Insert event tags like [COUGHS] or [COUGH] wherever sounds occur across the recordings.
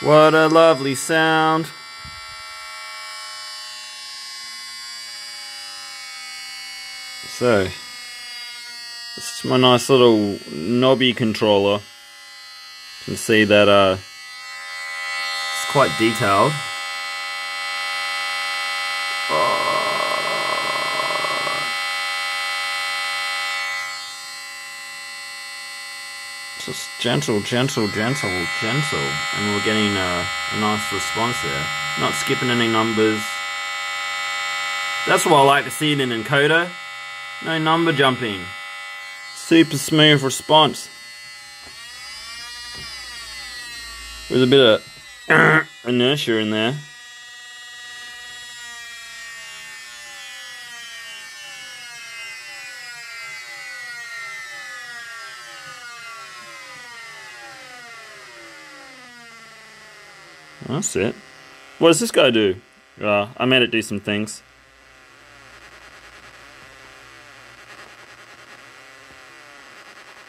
What a lovely sound. So, this is my nice little knobby controller. You can see that uh, it's quite detailed. Just gentle, gentle, gentle, gentle. And we're getting a, a nice response there. Not skipping any numbers. That's what I like to see in encoder. No number jumping. Super smooth response. With a bit of [COUGHS] inertia in there. That's it. What does this guy do? Uh, I made it do some things.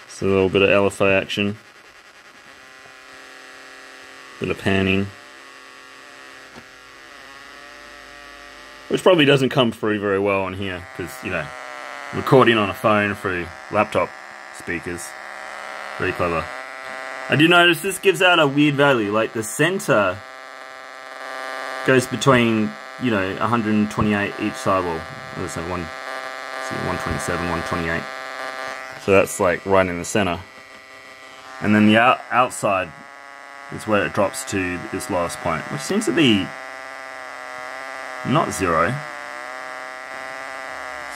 So a little bit of LFO action. Bit of panning. Which probably doesn't come through very well on here, because, you know, recording on a phone through laptop speakers. Very clever. I do notice this gives out a weird value, like the center goes between, you know, 128 each side, well, let's say one, see, 127, 128. So that's like right in the center. And then the out outside is where it drops to this lowest point, which seems to be not zero.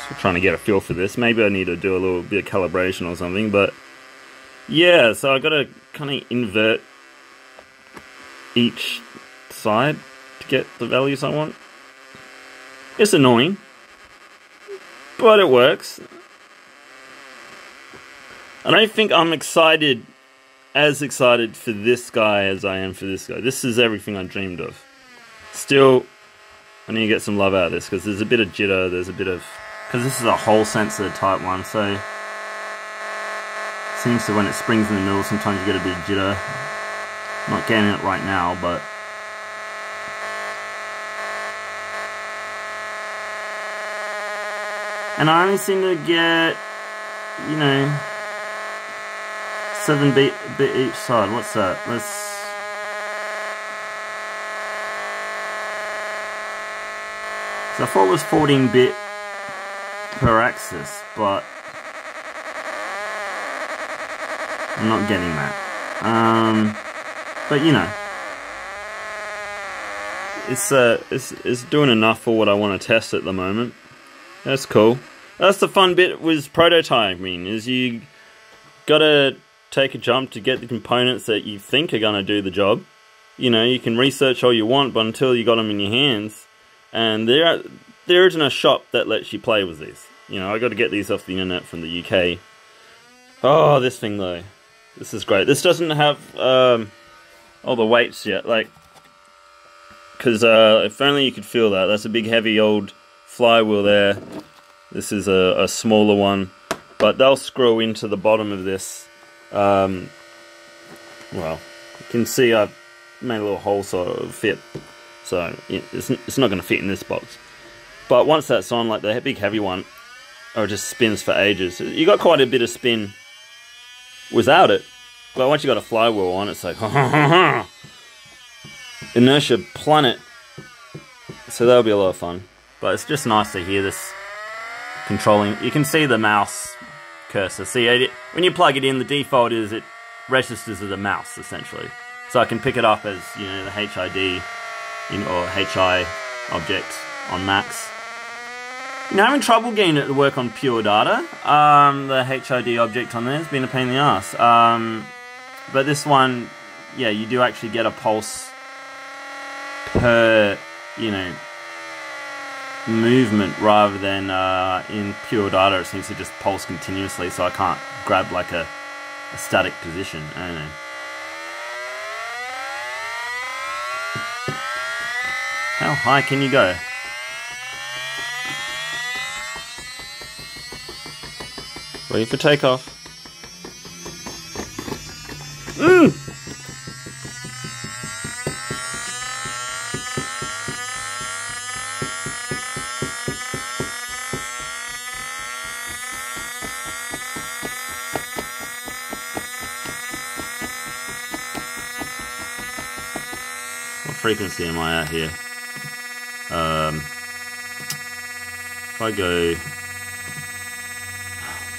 So trying to get a feel for this. Maybe I need to do a little bit of calibration or something, but yeah, so I gotta kind of invert each side to get the values I want. It's annoying, but it works. I don't think I'm excited, as excited for this guy as I am for this guy. This is everything I dreamed of. Still, I need to get some love out of this because there's a bit of jitter, there's a bit of... Because this is a Hall sensor type one, so seems to when it springs in the middle, sometimes you get a bit of jitter. I'm not getting it right now, but and I only seem to get, you know, seven bit bit each side. What's that? Let's. So I thought it was 14 bit per axis, but I'm not getting that. Um, but you know, it's uh, it's it's doing enough for what I want to test at the moment. That's cool. That's the fun bit with prototyping is you gotta take a jump to get the components that you think are gonna do the job. You know, you can research all you want, but until you got them in your hands, and there there isn't a shop that lets you play with these. You know, I got to get these off the internet from the UK. Oh, this thing though. This is great. This doesn't have um, all the weights yet, like, because uh, if only you could feel that. That's a big, heavy old flywheel there. This is a, a smaller one, but they'll screw into the bottom of this. Um, well, you can see I've made a little hole so it'll fit. So it's, it's not going to fit in this box. But once that's on, like the big heavy one, or it just spins for ages. You got quite a bit of spin without it. But once you got a flywheel on, it's like [LAUGHS] inertia planet. So that'll be a lot of fun. But it's just nice to hear this controlling. You can see the mouse cursor. See, it, when you plug it in, the default is it registers as a mouse essentially. So I can pick it up as you know the HID in, or HI object on Max. You know, having trouble getting it to work on pure data. Um, the HID object on there has been a pain in the ass. Um, but this one, yeah, you do actually get a pulse per, you know, movement rather than uh, in pure data. It seems to just pulse continuously, so I can't grab like a, a static position. I don't know. How high can you go? Ready for takeoff. Mm. Frequency am I at here? Um, if I go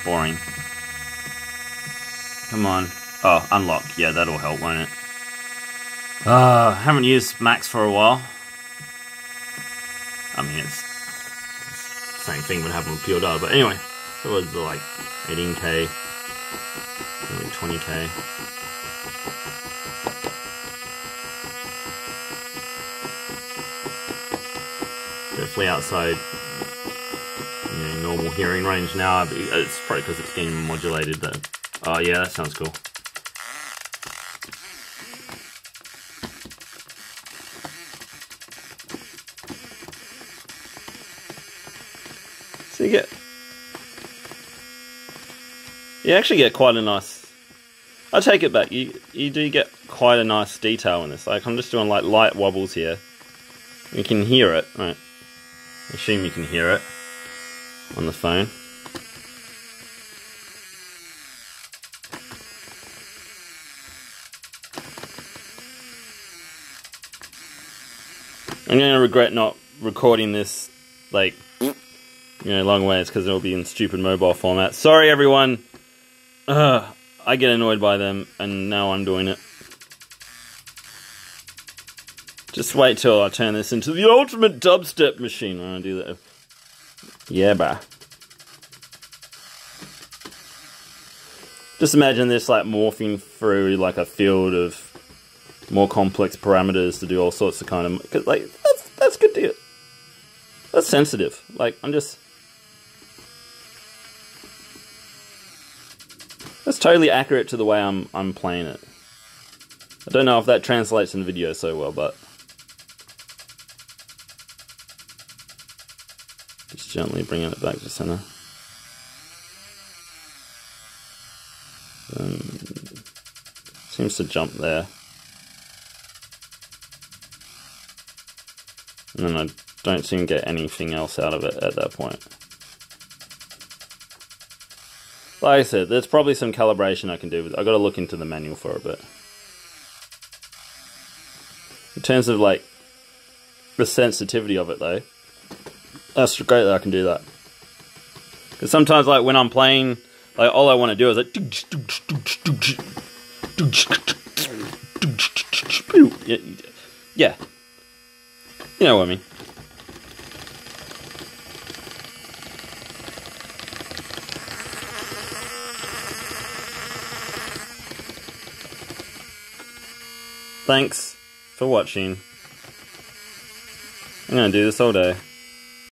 boring. Come on. Oh, unlock. Yeah, that'll help, won't it? Uh, haven't used Max for a while. I mean, it's, it's same thing would happen with Pure Data, but anyway, it was like 18k, 20k. Definitely outside you know, normal hearing range now. It's probably because it's getting modulated. But oh yeah, that sounds cool. So you get, you actually get quite a nice. I take it back. You you do get quite a nice detail in this. Like I'm just doing like light wobbles here. You can hear it, right? I assume you can hear it on the phone. I'm gonna regret not recording this like you know, long ways because it'll be in stupid mobile format. Sorry, everyone. Ugh, I get annoyed by them, and now I'm doing it. Just wait till I turn this into the ultimate dubstep machine when I do that. Yeah, bah. Just imagine this like morphing through like a field of more complex parameters to do all sorts of kind of cause, like that's that's good to that's sensitive. Like I'm just That's totally accurate to the way I'm I'm playing it. I don't know if that translates in video so well, but just gently bringing it back to center. Um, seems to jump there. And then I don't seem to get anything else out of it at that point. Like I said, there's probably some calibration I can do. I got to look into the manual for a bit. In terms of like the sensitivity of it, though, that's great that I can do that. Because sometimes, like when I'm playing, like all I want to do is like, yeah, you know what I mean. Thanks for watching. I'm gonna do this all day.